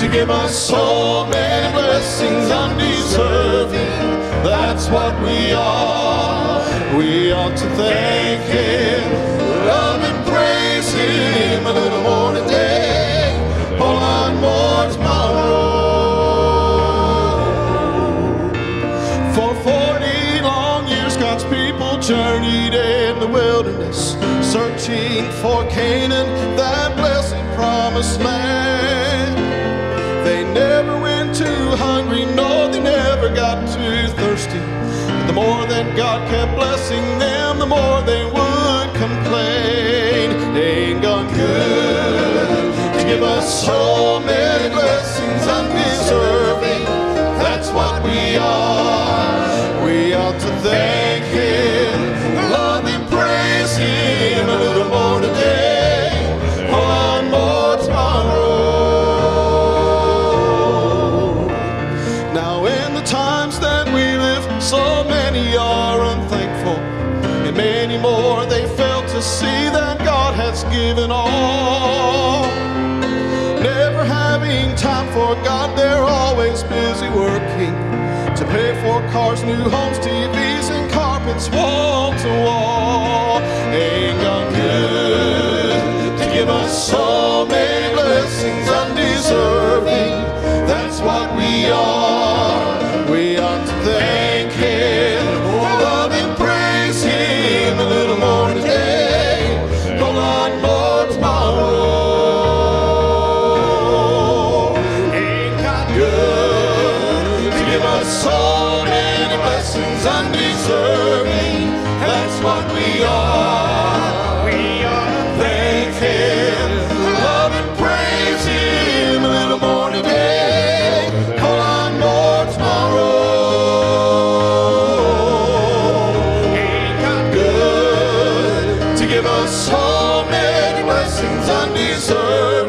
to give us so many blessings undeserving. That's what we are. We ought to thank Him, love and praise Him a little more today. Hold on more tomorrow. For 40 long years, God's people journeyed in the wilderness, searching for Canaan, that blessed promised land. They never went too hungry, no, they never got too thirsty. But the more that God kept blessing them, the more they would complain. Ain't God good to give us so many blessings undeserving. That's what we are. We ought to thank given all. Never having time for God, they're always busy working to pay for cars, new homes, TVs, and carpets wall to wall. Blessings undeserving? That's what we are. We are thank Him, love and praise Him a little more today. Hold on more tomorrow. Ain't God good to give us so many blessings undeserving?